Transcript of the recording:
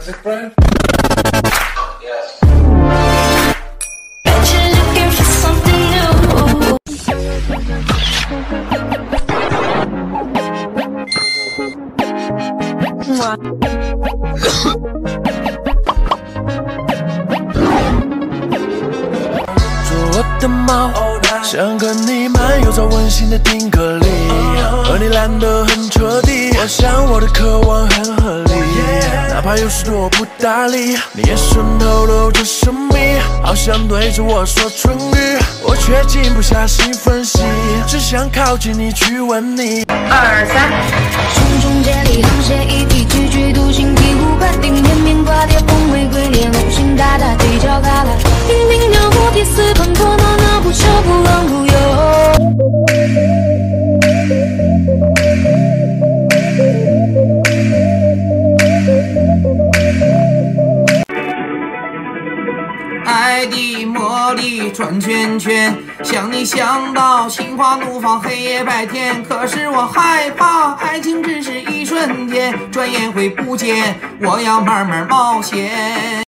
That's it, Brian? Yes. Bet you're looking for something new. Mwah. 做我的猫，想跟你漫游在温馨的丁克里，和你懒得很彻底，我想我的渴望很合理，哪怕有时对我不搭理，你眼神透露着神秘，好像对着我说唇语，我却静不下心分析，只想靠近你去吻你。二三重重接力，航线一爱的魔力转圈圈，想你想到心花怒放，黑夜白天。可是我害怕，爱情只是一瞬间，转眼会不见。我要慢慢冒险。